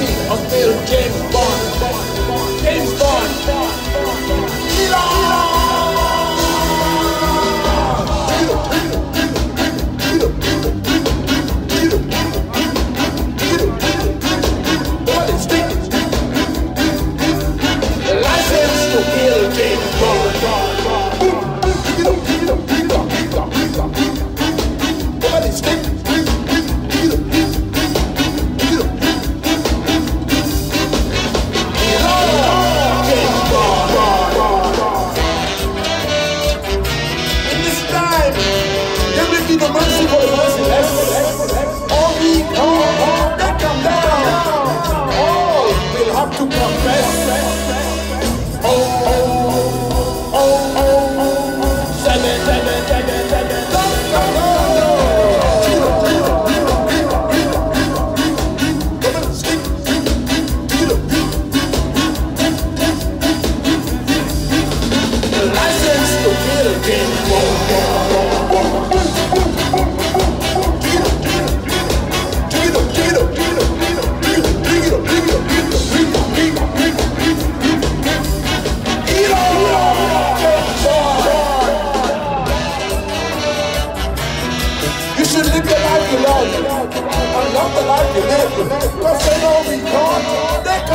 city of Pearl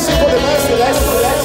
Clásico de más, clásico.